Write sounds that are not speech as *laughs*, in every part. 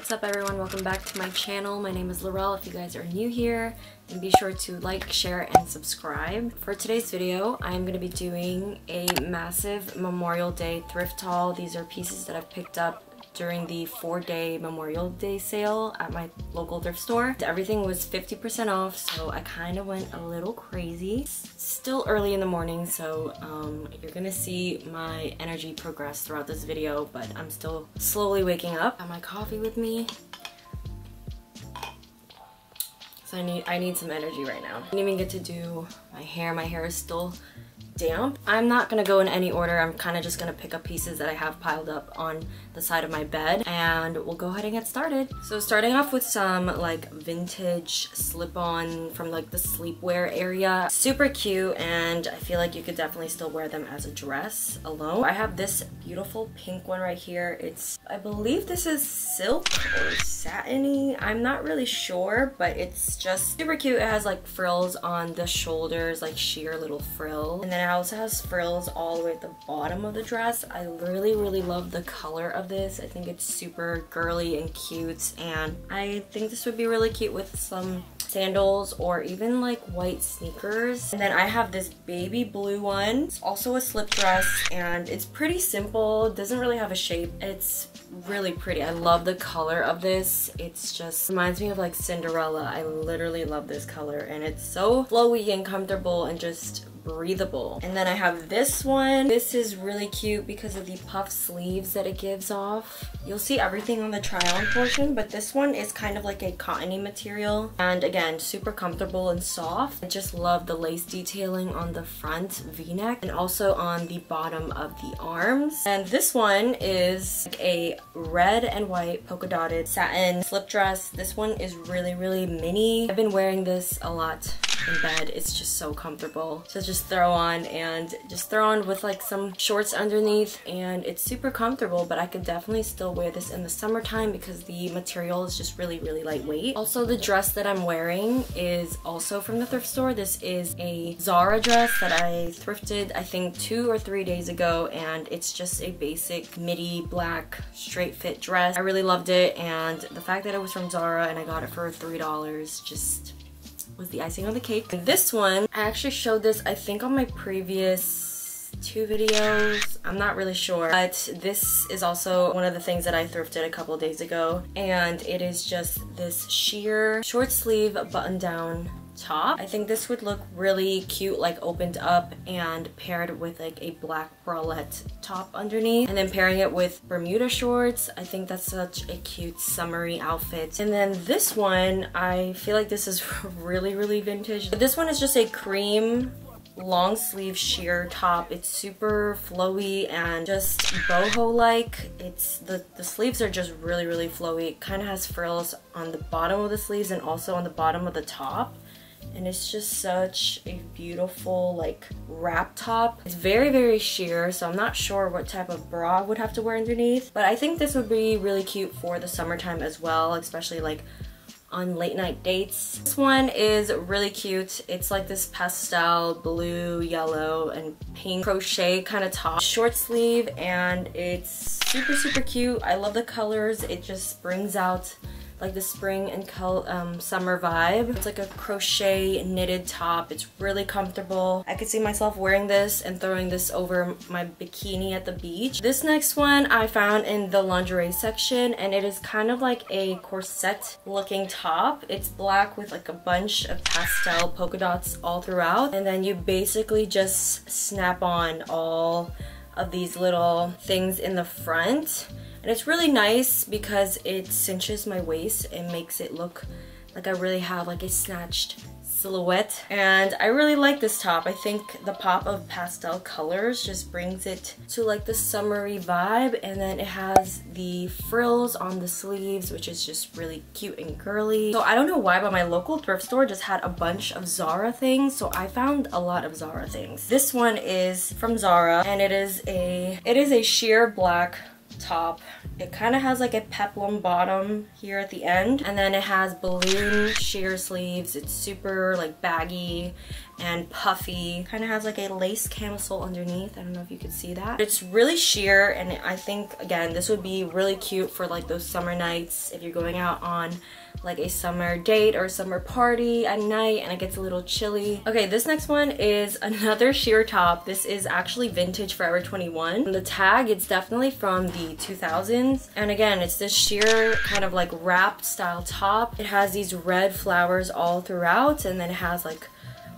What's up everyone? Welcome back to my channel. My name is Laurelle if you guys are new here. And be sure to like, share, and subscribe. For today's video, I'm going to be doing a massive Memorial Day thrift haul. These are pieces that I've picked up during the four-day Memorial Day sale at my local thrift store. Everything was 50% off, so I kind of went a little crazy. Still early in the morning, so um, you're gonna see my energy progress throughout this video, but I'm still slowly waking up. Got my coffee with me. So I need, I need some energy right now. I didn't even get to do my hair. My hair is still damp. I'm not gonna go in any order. I'm kind of just gonna pick up pieces that I have piled up on the side of my bed and we'll go ahead and get started. So starting off with some like vintage slip-on from like the sleepwear area. Super cute and I feel like you could definitely still wear them as a dress alone. I have this beautiful pink one right here. It's, I believe this is silk or satiny. I'm not really sure, but it's just super cute. It has like frills on the shoulders, like sheer little frill. And then also has frills all the way at the bottom of the dress. I really, really love the color of this. I think it's super girly and cute and I think this would be really cute with some sandals or even like white sneakers. And then I have this baby blue one. It's also a slip dress and it's pretty simple. It doesn't really have a shape. It's really pretty. I love the color of this. It's just reminds me of like Cinderella. I literally love this color and it's so flowy and comfortable and just breathable. And then I have this one. This is really cute because of the puff sleeves that it gives off. You'll see everything on the try on portion, but this one is kind of like a cottony material. And again, super comfortable and soft. I just love the lace detailing on the front v-neck and also on the bottom of the arms. And this one is like a red and white polka dotted satin slip dress. This one is really, really mini. I've been wearing this a lot in bed. It's just so comfortable to just throw on and just throw on with like some shorts underneath and it's super comfortable but I could definitely still wear this in the summertime because the material is just really really lightweight. Also the dress that I'm wearing is also from the thrift store. This is a Zara dress that I thrifted I think two or three days ago and it's just a basic midi black straight fit dress. I really loved it and the fact that it was from Zara and I got it for $3 just was the icing on the cake. And this one, I actually showed this, I think on my previous two videos. I'm not really sure. But this is also one of the things that I thrifted a couple days ago. And it is just this sheer short sleeve button down top. I think this would look really cute like opened up and paired with like a black bralette top underneath and then pairing it with Bermuda shorts. I think that's such a cute summery outfit. And then this one, I feel like this is *laughs* really, really vintage. This one is just a cream long sleeve sheer top. It's super flowy and just boho like. It's the, the sleeves are just really, really flowy. It kind of has frills on the bottom of the sleeves and also on the bottom of the top and it's just such a beautiful like wrap top. It's very very sheer so I'm not sure what type of bra I would have to wear underneath but I think this would be really cute for the summertime as well especially like on late night dates. This one is really cute. It's like this pastel blue, yellow, and pink crochet kind of top. Short sleeve and it's super super cute. I love the colors. It just brings out like the spring and um, summer vibe. It's like a crochet knitted top. It's really comfortable. I could see myself wearing this and throwing this over my bikini at the beach. This next one I found in the lingerie section and it is kind of like a corset looking top. It's black with like a bunch of pastel polka dots all throughout and then you basically just snap on all of these little things in the front and it's really nice because it cinches my waist and makes it look like I really have like a snatched silhouette and I really like this top. I think the pop of pastel colors just brings it to like the summery vibe and then it has the frills on the sleeves which is just really cute and girly. So I don't know why but my local thrift store just had a bunch of Zara things so I found a lot of Zara things. This one is from Zara and it is a it is a sheer black top. It kind of has like a peplum bottom here at the end and then it has balloon sheer sleeves. It's super like baggy and puffy. Kind of has like a lace camisole underneath. I don't know if you can see that. It's really sheer and I think, again, this would be really cute for like those summer nights if you're going out on like a summer date or summer party at night and it gets a little chilly. Okay, this next one is *laughs* another sheer top. This is actually vintage Forever 21. The tag, it's definitely from the 2000s. And again, it's this sheer kind of like wrapped style top. It has these red flowers all throughout and then it has like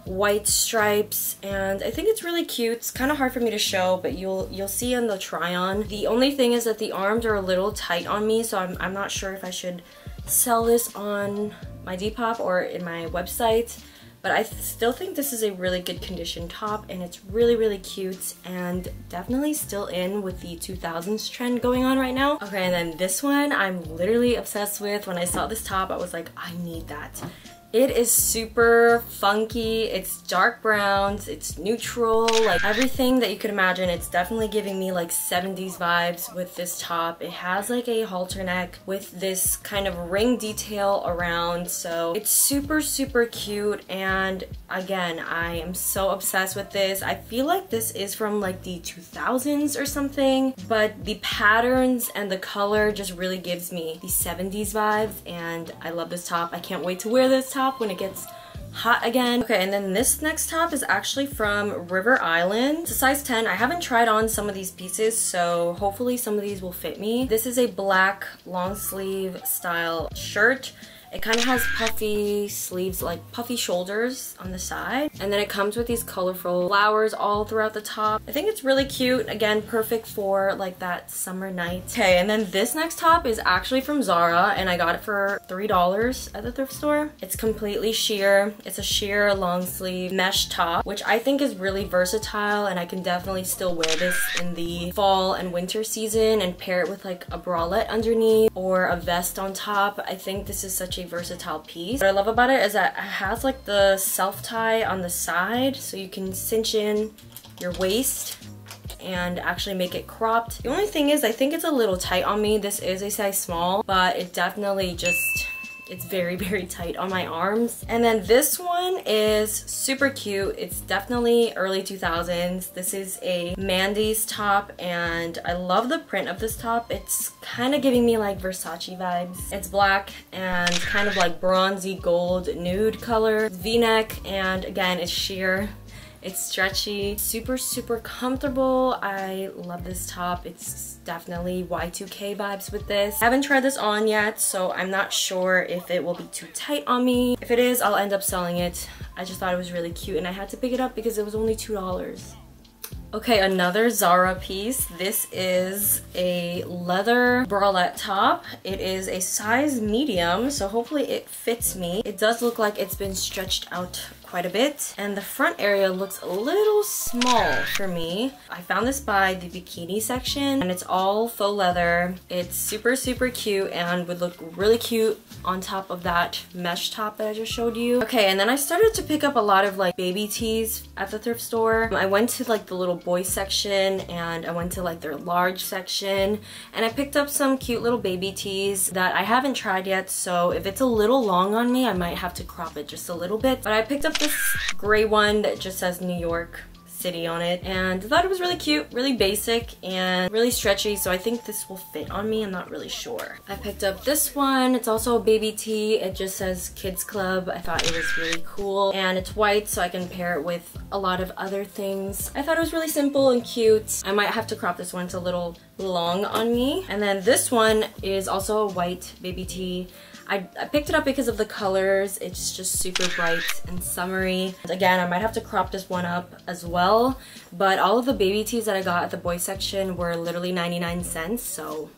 white stripes and I think it's really cute. It's kind of hard for me to show but you'll you'll see in the try on. The only thing is that the arms are a little tight on me so I'm, I'm not sure if I should sell this on my Depop or in my website but I still think this is a really good condition top and it's really really cute and definitely still in with the 2000s trend going on right now. Okay and then this one I'm literally obsessed with. When I saw this top I was like I need that. It is super funky. It's dark browns. It's neutral. Like everything that you could imagine. It's definitely giving me like 70s vibes with this top. It has like a halter neck with this kind of ring detail around. So it's super, super cute. And again, I am so obsessed with this. I feel like this is from like the 2000s or something. But the patterns and the color just really gives me the 70s vibes. And I love this top. I can't wait to wear this top top when it gets hot again. Okay, and then this next top is actually from River Island. It's a size 10. I haven't tried on some of these pieces, so hopefully some of these will fit me. This is a black long sleeve style shirt. It kind of has puffy sleeves, like puffy shoulders on the side. And then it comes with these colorful flowers all throughout the top. I think it's really cute. Again, perfect for like that summer night. Okay, and then this next top is actually from Zara and I got it for $3 at the thrift store. It's completely sheer. It's a sheer long sleeve mesh top, which I think is really versatile and I can definitely still wear this in the fall and winter season and pair it with like a bralette underneath or a vest on top. I think this is such a versatile piece. What I love about it is that it has like the self-tie on the side so you can cinch in your waist and actually make it cropped. The only thing is I think it's a little tight on me. This is a size small, but it definitely just it's very, *laughs* very tight on my arms. And then this one is super cute. It's definitely early 2000s. This is a Mandy's top and I love the print of this top. It's kind of giving me like Versace vibes. It's black and kind of like bronzy gold nude color. V-neck and again, it's sheer it's stretchy, super, super comfortable. I love this top. It's definitely Y2K vibes with this. I haven't tried this on yet, so I'm not sure if it will be too tight on me. If it is, I'll end up selling it. I just thought it was really cute and I had to pick it up because it was only $2. Okay, another Zara piece. This is a leather bralette top. It is a size medium, so hopefully it fits me. It does look like it's been stretched out quite a bit. And the front area looks a little small for me. I found this by the bikini section and it's all faux leather. It's super, super cute and would look really cute on top of that mesh top that I just showed you. Okay, and then I started to pick up a lot of like baby tees at the thrift store. I went to like the little boy section and I went to like their large section and I picked up some cute little baby tees that I haven't tried yet so if it's a little long on me I might have to crop it just a little bit but I picked up this gray one that just says New York City on it and I thought it was really cute, really basic and really stretchy so I think this will fit on me, I'm not really sure. I picked up this one, it's also a baby tee, it just says Kids Club, I thought it was really cool and it's white so I can pair it with a lot of other things. I thought it was really simple and cute. I might have to crop this one, it's a little long on me. And then this one is also a white baby tee. I, I, picked it up because of the colors. It's just super bright and summery. Again, I might have to crop this one up as well. But all of the baby tees that I got at the boys section were literally 99 cents. So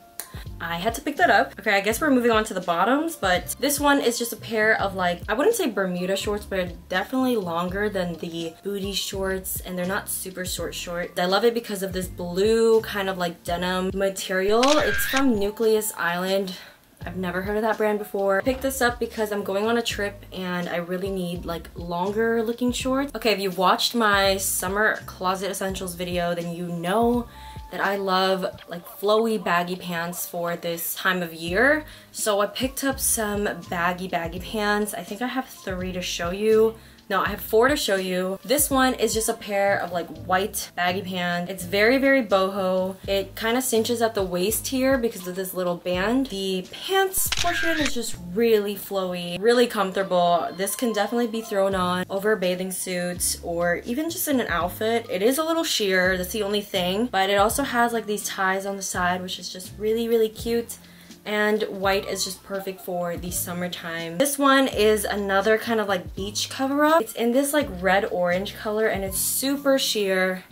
I had to pick that up. Okay, I guess we're moving on to the bottoms, but this one is just a pair of like, I wouldn't say Bermuda shorts, but definitely longer than the booty shorts, and they're not super short short. I love it because of this blue kind of like denim material. It's from Nucleus Island. I've never heard of that brand before. Picked this up because I'm going on a trip and I really need like longer looking shorts. Okay, if you've watched my summer closet essentials video, then you know that I love like flowy baggy pants for this time of year. So I picked up some baggy baggy pants. I think I have three to show you. No, I have four to show you. This one is just a pair of like white baggy pants. It's very, very boho. It kind of cinches at the waist here because of this little band. The pants portion is just really flowy, really comfortable. This can definitely be thrown on over a bathing suit or even just in an outfit. It is a little sheer, that's the only thing, but it also has like these ties on the side, which is just really, really cute and white is just perfect for the summertime. This one is another kind of like beach cover up. It's in this like red orange color and it's super sheer.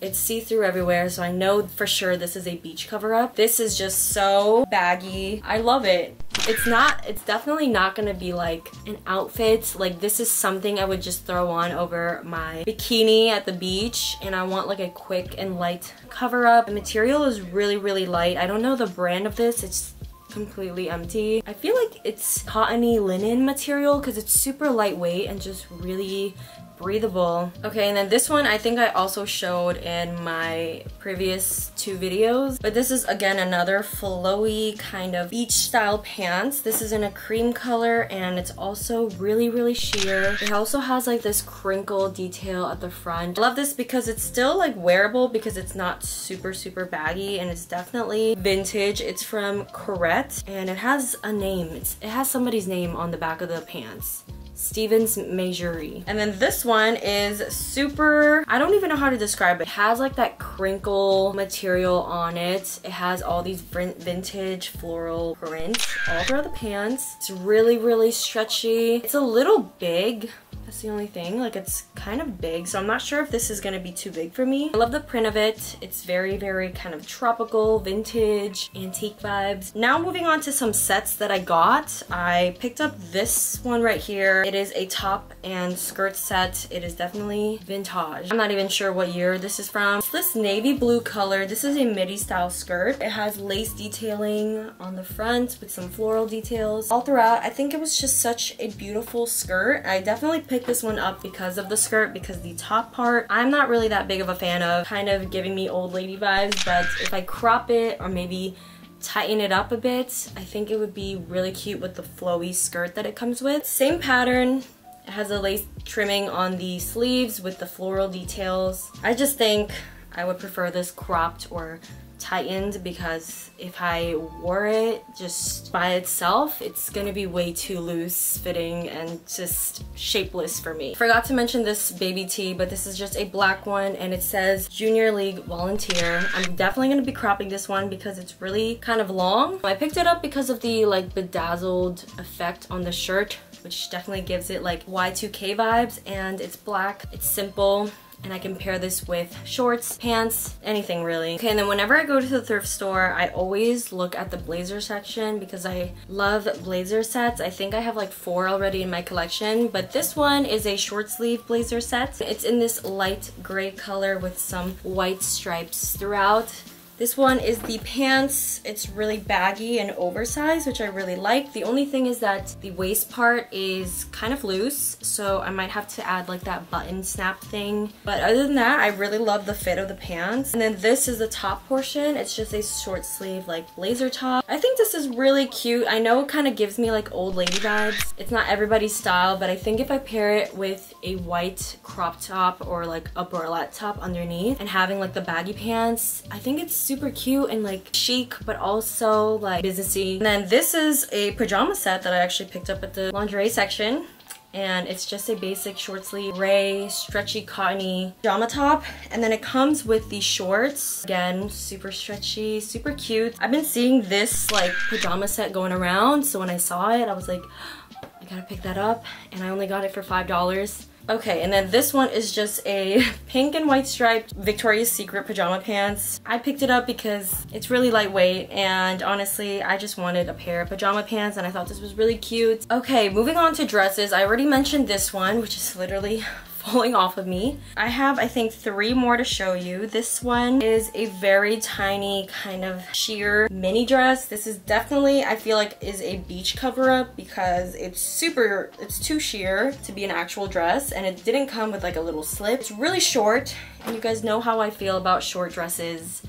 It's see-through everywhere, so I know for sure this is a beach cover-up. This is just so baggy. I love it. It's not, it's definitely not gonna be like an outfit. Like this is something I would just throw on over my bikini at the beach and I want like a quick and light cover-up. The material is really, really light. I don't know the brand of this. It's completely empty. I feel like it's cottony linen material because it's super lightweight and just really breathable. Okay, and then this one I think I also showed in my previous two videos. But this is again another flowy kind of beach style pants. This is in a cream color and it's also really, really sheer. It also has like this crinkle detail at the front. I love this because it's still like wearable because it's not super, super baggy and it's definitely vintage. It's from Corette and it has a name. It's, it has somebody's name on the back of the pants. Stevens Mejuri. And then this one is super, I don't even know how to describe it. It has like that crinkle material on it. It has all these vintage floral prints all throughout the pants. It's really, really stretchy. It's a little big, that's the only thing. Like it's kind of big, so I'm not sure if this is gonna be too big for me. I love the print of it. It's very, very kind of tropical, vintage, antique vibes. Now moving on to some sets that I got. I picked up this one right here. It is a top and skirt set. It is definitely vintage. I'm not even sure what year this is from. It's this navy blue color. This is a midi style skirt. It has lace detailing on the front with some floral details all throughout. I think it was just such a beautiful skirt. I definitely picked this one up because of the skirt, because the top part, I'm not really that big of a fan of, kind of giving me old lady vibes, but if I crop it or maybe tighten it up a bit, I think it would be really cute with the flowy skirt that it comes with. Same pattern, it has a lace trimming on the sleeves with the floral details. I just think I would prefer this cropped or tightened because if I wore it just by itself, it's gonna be way too loose fitting and just shapeless for me. Forgot to mention this baby tee, but this is just a black one and it says Junior League Volunteer. I'm definitely gonna be cropping this one because it's really kind of long. I picked it up because of the like bedazzled effect on the shirt which definitely gives it like Y2K vibes and it's black, it's simple, and I can pair this with shorts, pants, anything really. Okay, and then whenever I go to the thrift store, I always look at the blazer section because I love blazer sets. I think I have like four already in my collection, but this one is a short sleeve blazer set. It's in this light gray color with some white stripes throughout. This one is the pants. It's really baggy and oversized, which I really like. The only thing is that the waist part is kind of loose, so I might have to add like that button snap thing. But other than that, I really love the fit of the pants. And then this is the top portion. It's just a short sleeve like blazer top. I think this is really cute. I know it kind of gives me like old lady vibes. It's not everybody's style, but I think if I pair it with a white crop top or like a bralette top underneath and having like the baggy pants, I think it's super cute and like chic, but also like businessy. And then this is a pajama set that I actually picked up at the lingerie section. And it's just a basic short sleeve gray stretchy cottony pajama top. And then it comes with the shorts. Again super stretchy super cute. I've been seeing this like pajama set going around. So when i saw it i was like oh, i gotta pick that up. And i only got it for five dollars Okay, and then this one is just a *laughs* pink and white striped Victoria's Secret pajama pants. I picked it up because it's really lightweight and honestly, I just wanted a pair of pajama pants and I thought this was really cute. Okay, moving on to dresses. I already mentioned this one, which is literally falling off of me. I have, I think, three more to show you. This one is a very tiny kind of sheer mini dress. This is definitely, I feel like, is a beach cover-up because it's super, it's too sheer to be an actual dress and it didn't come with like a little slip. It's really short and you guys know how I feel about short dresses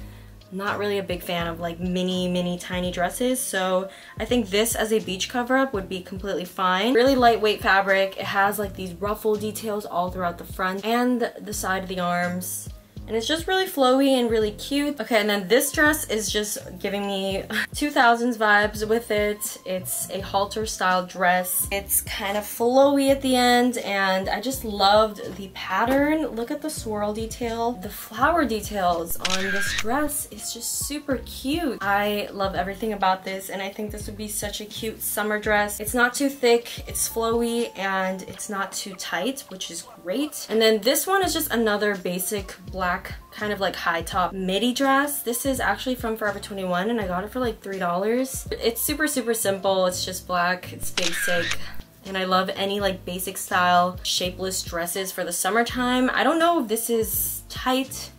not really a big fan of like mini, mini, tiny dresses. So I think this as a beach cover up would be completely fine. Really lightweight fabric. It has like these ruffle details all throughout the front and the side of the arms and it's just really flowy and really cute. Okay, and then this dress is just giving me *laughs* 2000s vibes with it. It's a halter style dress. It's kind of flowy at the end and I just loved the pattern. Look at the swirl detail. The flower details on this dress is just super cute. I love everything about this and I think this would be such a cute summer dress. It's not too thick, it's flowy, and it's not too tight, which is great. And then this one is just another basic black black kind of like high top midi dress. This is actually from Forever 21 and I got it for like $3. It's super, super simple. It's just black. It's basic and I love any like basic style shapeless dresses for the summertime. I don't know if this is tight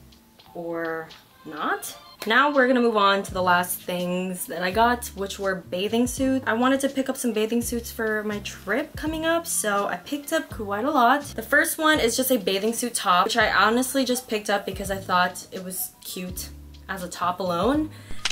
or not. Now we're gonna move on to the last things that I got, which were bathing suits. I wanted to pick up some bathing suits for my trip coming up, so I picked up quite a lot. The first one is just a bathing suit top, which I honestly just picked up because I thought it was cute as a top alone.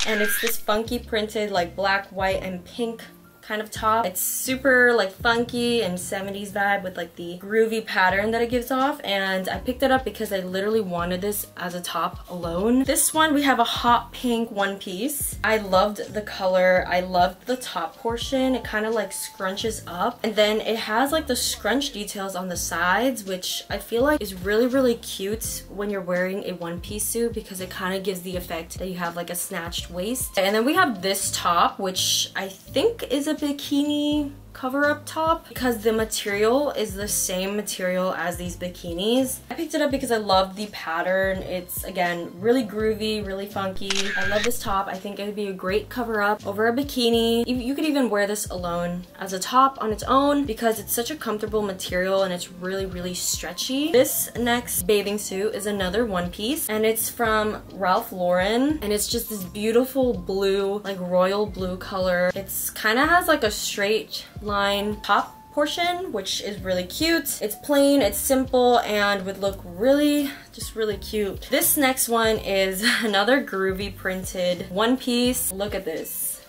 And it's this funky printed like black, white, and pink kind of top. It's super like funky and 70s vibe with like the groovy pattern that it gives off and I picked it up because I literally wanted this as a top alone. This one we have a hot pink one piece. I loved the color. I loved the top portion. It kind of like scrunches up and then it has like the scrunch details on the sides which I feel like is really really cute when you're wearing a one piece suit because it kind of gives the effect that you have like a snatched waist. And then we have this top which I think is a bikini cover up top because the material is the same material as these bikinis. I picked it up because I love the pattern. It's again really groovy, really funky. I love this top. I think it would be a great cover up over a bikini. You could even wear this alone as a top on its own because it's such a comfortable material and it's really really stretchy. This next bathing suit is another one piece and it's from Ralph Lauren and it's just this beautiful blue like royal blue color. It's kind of has like a straight line top portion, which is really cute. It's plain, it's simple, and would look really, just really cute. This next one is *laughs* another groovy printed one piece. Look at this.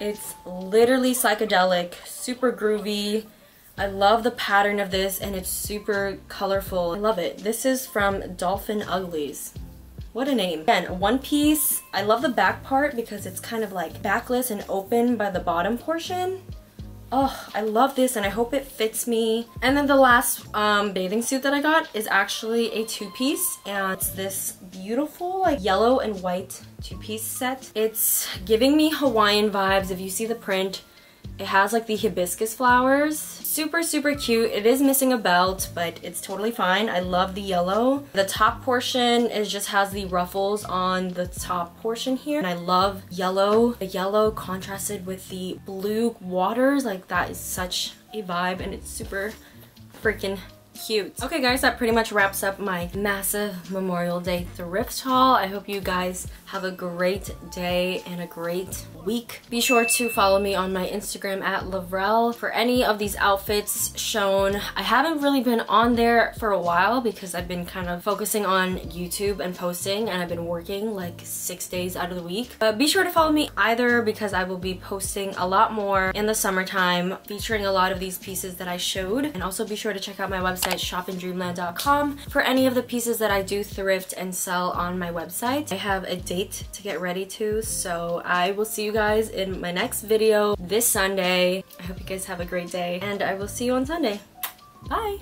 It's literally psychedelic, super groovy. I love the pattern of this and it's super colorful. I love it. This is from Dolphin Uglies. What a name. Again, one piece. I love the back part because it's kind of like backless and open by the bottom portion. Oh, I love this and I hope it fits me. And then the last um, bathing suit that I got is actually a two-piece and it's this beautiful like yellow and white two-piece set. It's giving me Hawaiian vibes if you see the print. It has like the hibiscus flowers. Super, super cute. It is missing a belt, but it's totally fine. I love the yellow. The top portion is just has the ruffles on the top portion here. And I love yellow. The yellow contrasted with the blue waters. Like that is such a vibe and it's super freaking cute. Okay guys, that pretty much wraps up my massive Memorial Day thrift haul. I hope you guys have a great day and a great week. Be sure to follow me on my Instagram at lauvrelle for any of these outfits shown. I haven't really been on there for a while because I've been kind of focusing on YouTube and posting and I've been working like six days out of the week. But be sure to follow me either because I will be posting a lot more in the summertime featuring a lot of these pieces that I showed. And also be sure to check out my website shopindreamland.com for any of the pieces that I do thrift and sell on my website. I have a date to get ready to so I will see you guys in my next video this Sunday. I hope you guys have a great day and I will see you on Sunday. Bye!